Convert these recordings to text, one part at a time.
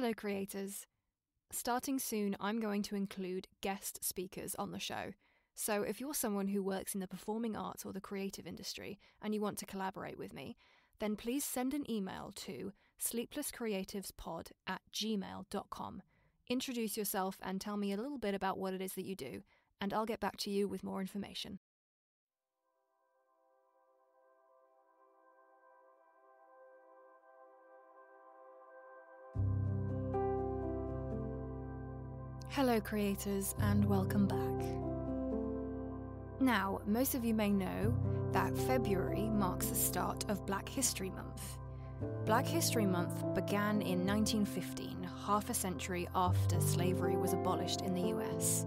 Hello, creators. Starting soon, I'm going to include guest speakers on the show. So, if you're someone who works in the performing arts or the creative industry and you want to collaborate with me, then please send an email to sleeplesscreativespod at gmail.com. Introduce yourself and tell me a little bit about what it is that you do, and I'll get back to you with more information. Hello, creators, and welcome back. Now, most of you may know that February marks the start of Black History Month. Black History Month began in 1915, half a century after slavery was abolished in the US.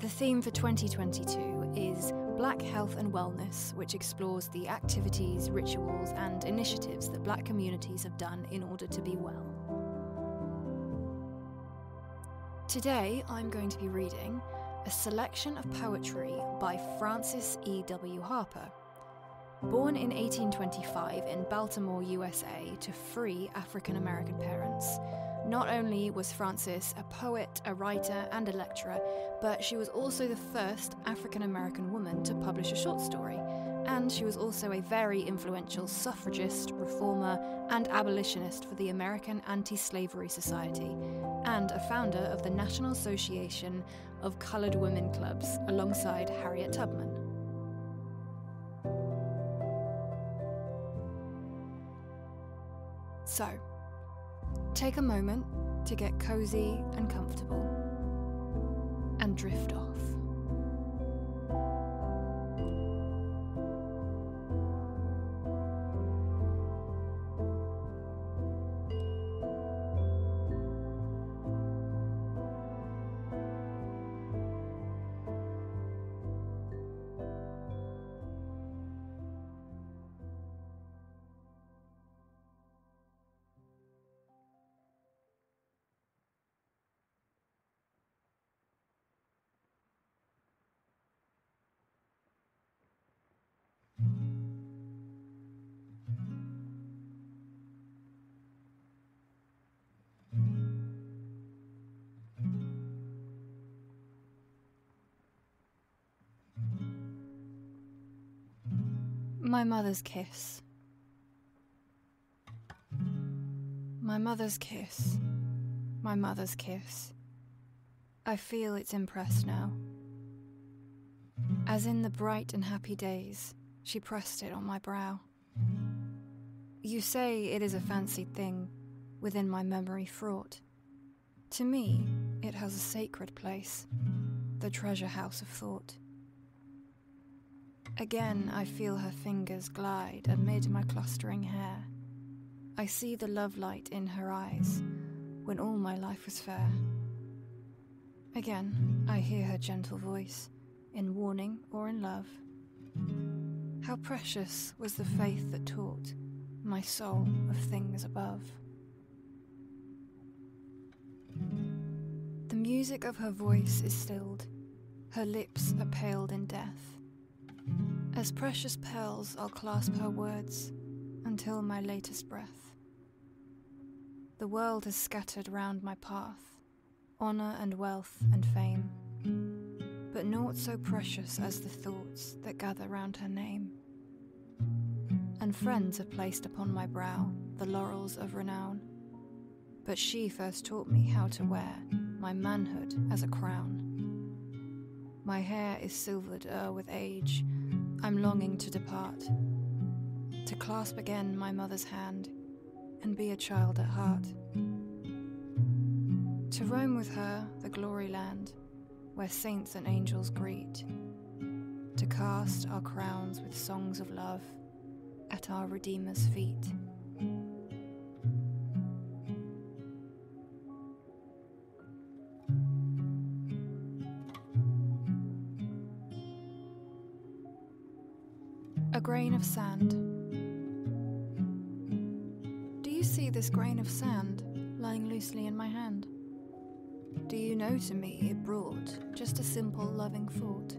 The theme for 2022 is Black Health and Wellness, which explores the activities, rituals, and initiatives that black communities have done in order to be well. Today, I'm going to be reading a selection of poetry by Frances E.W. Harper. Born in 1825 in Baltimore, USA, to free African American parents, not only was Frances a poet, a writer, and a lecturer, but she was also the first African American woman to publish a short story, and she was also a very influential suffragist, reformer, and abolitionist for the American Anti Slavery Society, and a founder of the National Association of Colored Women Clubs alongside Harriet Tubman. So, take a moment to get cozy and comfortable and drift off. My mother's kiss. My mother's kiss. My mother's kiss. I feel its impressed now. As in the bright and happy days, she pressed it on my brow. You say it is a fancied thing, within my memory fraught. To me, it has a sacred place, the treasure house of thought. Again, I feel her fingers glide amid my clustering hair. I see the love light in her eyes when all my life was fair. Again, I hear her gentle voice in warning or in love. How precious was the faith that taught my soul of things above. The music of her voice is stilled, her lips are paled in death. As precious pearls, I'll clasp her words until my latest breath. The world has scattered round my path, honour and wealth and fame, but naught so precious as the thoughts that gather round her name. And friends have placed upon my brow the laurels of renown, but she first taught me how to wear my manhood as a crown. My hair is silvered o'er with age I'm longing to depart, to clasp again my mother's hand and be a child at heart. To roam with her the glory land where saints and angels greet, to cast our crowns with songs of love at our Redeemer's feet. Lying loosely in my hand? Do you know to me it brought just a simple loving thought?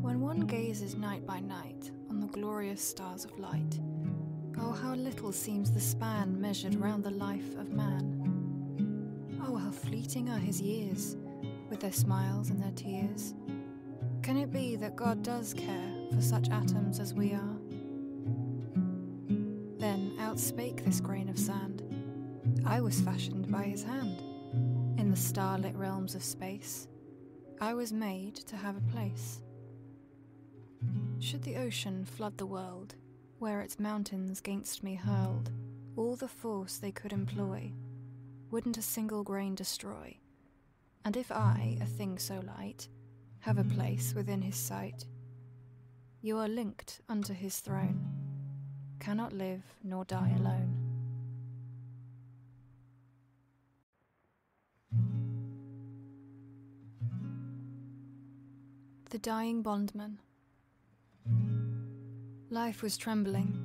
When one gazes night by night on the glorious stars of light, Oh, how little seems the span measured round the life of man. Oh, how fleeting are his years, with their smiles and their tears. Can it be that God does care for such atoms as we are? Then outspake this grain of sand I was fashioned by his hand. In the starlit realms of space, I was made to have a place. Should the ocean flood the world, where its mountains gainst me hurled, all the force they could employ, wouldn't a single grain destroy. And if I, a thing so light, have a place within his sight, you are linked unto his throne, cannot live nor die alone. The Dying Bondman. Life was trembling,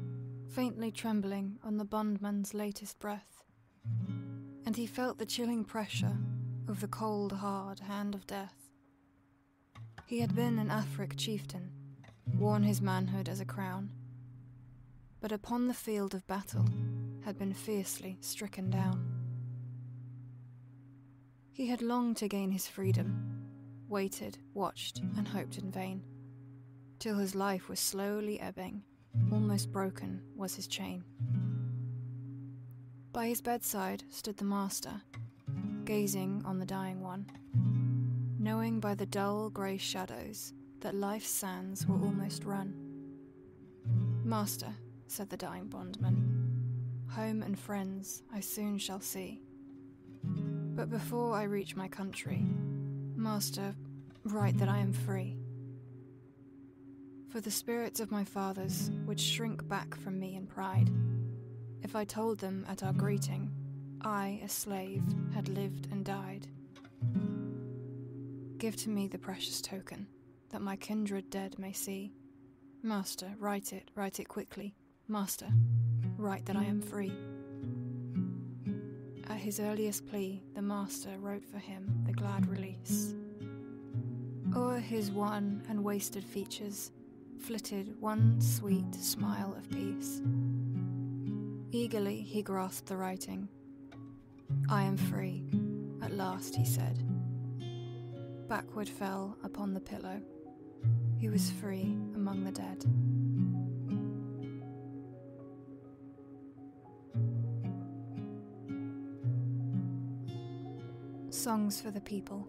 faintly trembling on the bondman's latest breath, and he felt the chilling pressure of the cold, hard hand of death. He had been an Afric chieftain, worn his manhood as a crown, but upon the field of battle had been fiercely stricken down. He had longed to gain his freedom waited, watched, and hoped in vain, till his life was slowly ebbing, almost broken was his chain. By his bedside stood the master, gazing on the dying one, knowing by the dull grey shadows that life's sands were almost run. Master, said the dying bondman, home and friends I soon shall see. But before I reach my country, Master, write that I am free. For the spirits of my fathers would shrink back from me in pride if I told them at our greeting I, a slave, had lived and died. Give to me the precious token that my kindred dead may see. Master, write it, write it quickly. Master, write that I am free. At his earliest plea, the master wrote for him the glad release. O'er his wan and wasted features flitted one sweet smile of peace. Eagerly he grasped the writing. I am free, at last he said. Backward fell upon the pillow. He was free among the dead. Songs for the People.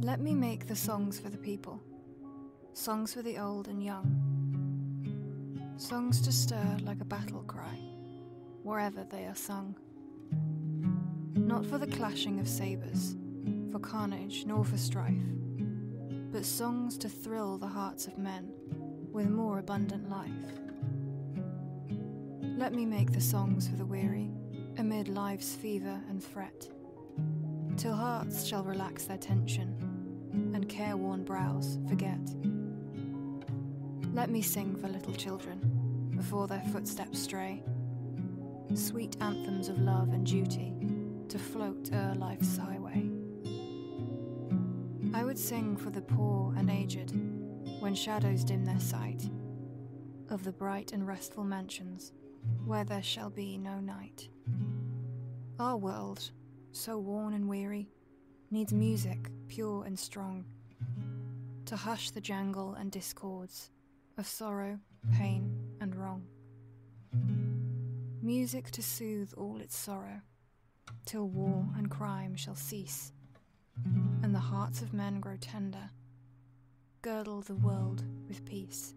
Let me make the songs for the people, songs for the old and young, songs to stir like a battle cry, wherever they are sung. Not for the clashing of sabres, for carnage, nor for strife, but songs to thrill the hearts of men with more abundant life. Let me make the songs for the weary amid life's fever and fret, till hearts shall relax their tension and careworn brows forget. Let me sing for little children before their footsteps stray, sweet anthems of love and duty to float o'er life's highway. I would sing for the poor and aged when shadows dim their sight of the bright and restful mansions where there shall be no night. Our world, so worn and weary, needs music pure and strong to hush the jangle and discords of sorrow, pain, and wrong. Music to soothe all its sorrow, till war and crime shall cease, and the hearts of men grow tender, girdle the world with peace.